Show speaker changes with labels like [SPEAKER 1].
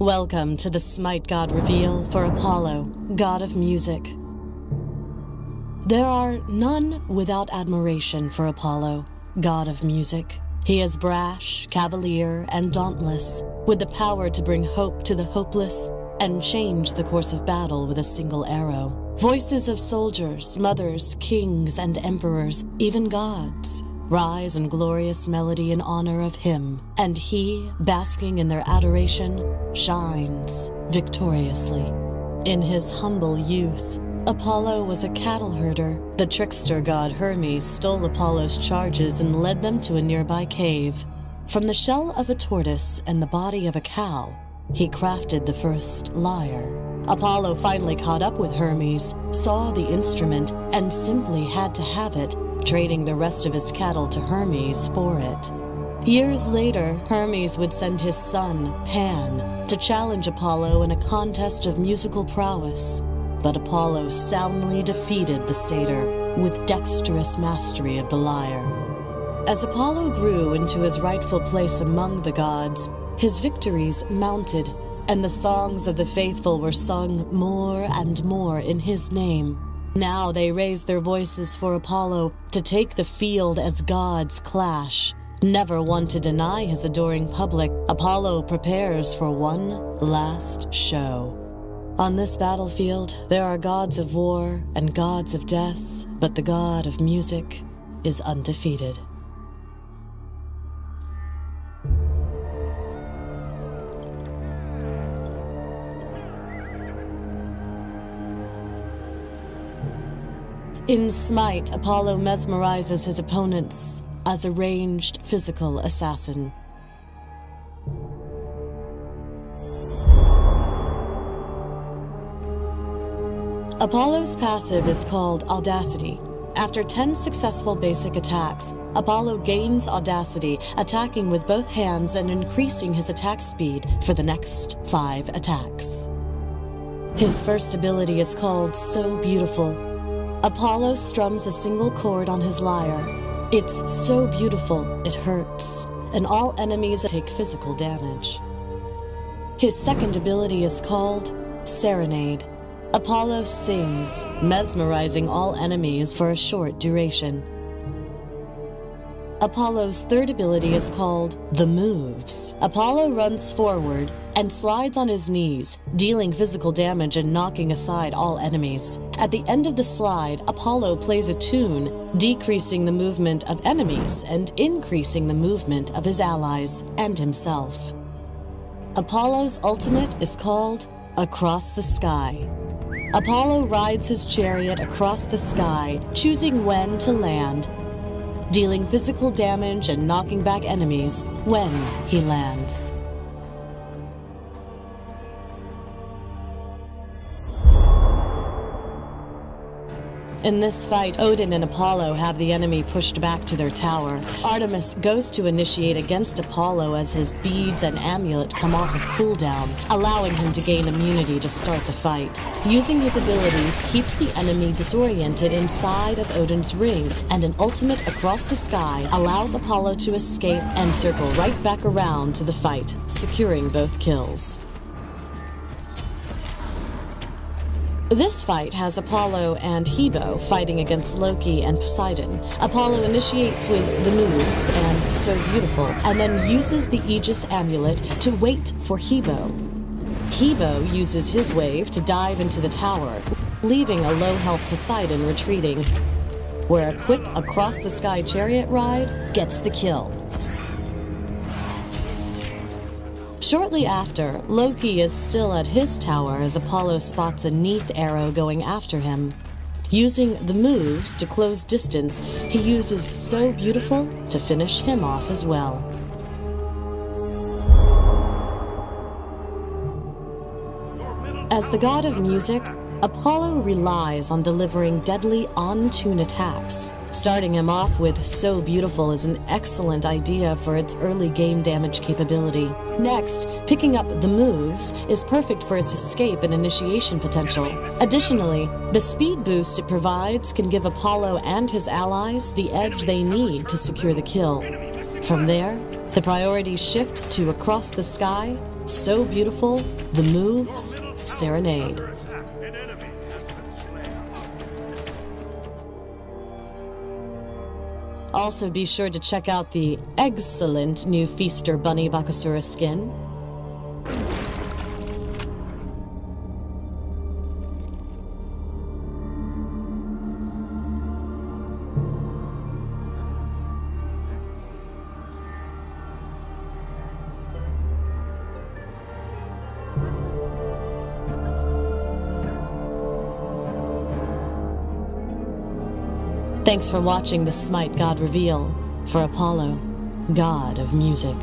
[SPEAKER 1] Welcome to the Smite God reveal for Apollo, god of music. There are none without admiration for Apollo, god of music. He is brash, cavalier, and dauntless, with the power to bring hope to the hopeless and change the course of battle with a single arrow. Voices of soldiers, mothers, kings, and emperors, even gods, rise in glorious melody in honor of him, and he, basking in their adoration, shines victoriously. In his humble youth, Apollo was a cattle herder. The trickster god Hermes stole Apollo's charges and led them to a nearby cave. From the shell of a tortoise and the body of a cow, he crafted the first lyre. Apollo finally caught up with Hermes, saw the instrument, and simply had to have it trading the rest of his cattle to Hermes for it. Years later, Hermes would send his son, Pan, to challenge Apollo in a contest of musical prowess. But Apollo soundly defeated the satyr with dexterous mastery of the lyre. As Apollo grew into his rightful place among the gods, his victories mounted, and the songs of the faithful were sung more and more in his name. Now they raise their voices for Apollo to take the field as gods clash. Never one to deny his adoring public, Apollo prepares for one last show. On this battlefield, there are gods of war and gods of death, but the god of music is undefeated. In Smite, Apollo mesmerizes his opponents as a ranged physical assassin. Apollo's passive is called Audacity. After 10 successful basic attacks, Apollo gains Audacity, attacking with both hands and increasing his attack speed for the next 5 attacks. His first ability is called So Beautiful, Apollo strums a single chord on his lyre. It's so beautiful, it hurts, and all enemies take physical damage. His second ability is called Serenade. Apollo sings, mesmerizing all enemies for a short duration. Apollo's third ability is called the Moves. Apollo runs forward and slides on his knees, dealing physical damage and knocking aside all enemies. At the end of the slide, Apollo plays a tune, decreasing the movement of enemies and increasing the movement of his allies and himself. Apollo's ultimate is called Across the Sky. Apollo rides his chariot across the sky, choosing when to land dealing physical damage and knocking back enemies when he lands. In this fight, Odin and Apollo have the enemy pushed back to their tower. Artemis goes to initiate against Apollo as his beads and amulet come off of cooldown, allowing him to gain immunity to start the fight. Using his abilities keeps the enemy disoriented inside of Odin's ring, and an ultimate across the sky allows Apollo to escape and circle right back around to the fight, securing both kills. This fight has Apollo and Hebo fighting against Loki and Poseidon. Apollo initiates with the moves and So Beautiful, and then uses the Aegis amulet to wait for Hebo. Hebo uses his wave to dive into the tower, leaving a low health Poseidon retreating, where a quick across the sky chariot ride gets the kill. Shortly after, Loki is still at his tower as Apollo spots a Neith arrow going after him. Using the moves to close distance, he uses So Beautiful to finish him off as well. As the god of music, Apollo relies on delivering deadly on-tune attacks. Starting him off with So Beautiful is an excellent idea for its early game damage capability. Next, picking up the moves is perfect for its escape and initiation potential. Additionally, the speed boost it provides can give Apollo and his allies the edge they need to secure the kill. From there, the priorities shift to Across the Sky So beautiful, the moves serenade. Also, be sure to check out the excellent new Feaster Bunny Bakasura skin. Thanks for watching the Smite God reveal for Apollo, God of Music.